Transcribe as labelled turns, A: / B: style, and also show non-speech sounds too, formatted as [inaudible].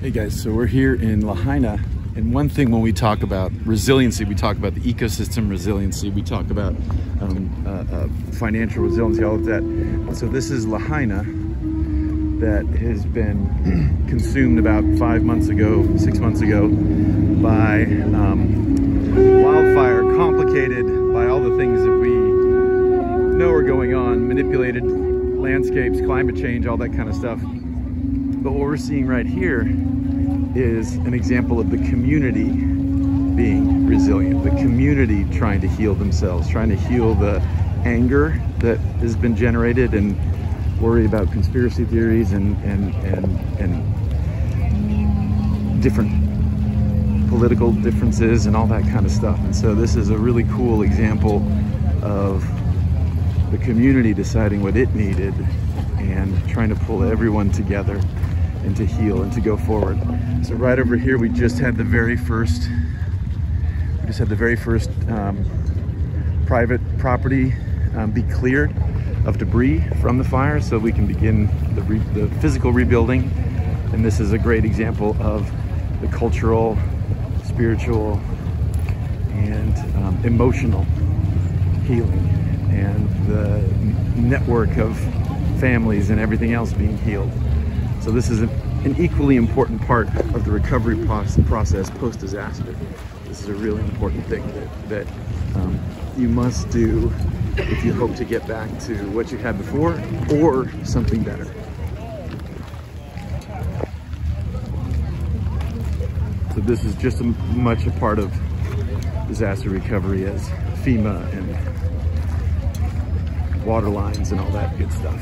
A: Hey guys, so we're here in Lahaina, and one thing when we talk about resiliency, we talk about the ecosystem resiliency, we talk about um, uh, uh, financial resiliency, all of that. So this is Lahaina that has been [clears throat] consumed about five months ago, six months ago, by um, wildfire, complicated by all the things that we know are going on, manipulated landscapes, climate change, all that kind of stuff. But what we're seeing right here is an example of the community being resilient, the community trying to heal themselves, trying to heal the anger that has been generated and worry about conspiracy theories and, and, and, and different political differences and all that kind of stuff. And so this is a really cool example of the community deciding what it needed and trying to pull everyone together and to heal and to go forward. So right over here, we just had the very first, we just had the very first um, private property um, be cleared of debris from the fire so we can begin the, the physical rebuilding. And this is a great example of the cultural, spiritual, and um, emotional healing and the network of families and everything else being healed. So this is an, an equally important part of the recovery process post-disaster. This is a really important thing that, that um, you must do if you hope to get back to what you had before or something better. So this is just as much a part of disaster recovery as FEMA and water lines and all that good stuff.